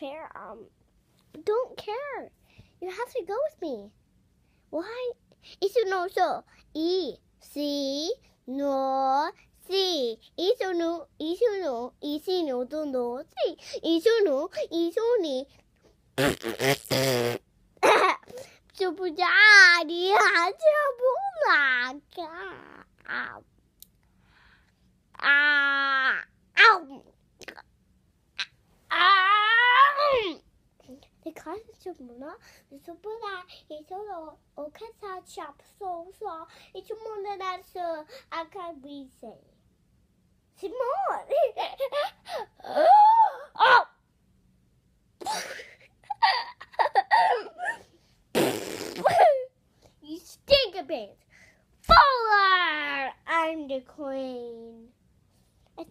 care. Um, don't care. You have to go with me. Why? 一緒のそう。い、し、の、し。一緒の、一緒の、一緒のとの、し。一緒の、一緒に。就不加你还就不哪个 Det krasser summene. Så på deg, ikke noe, og kan ta kjapp så, så, ikke måne der, så jeg kan be seen. Simon! you stink a bit. Baller! I'm the queen. I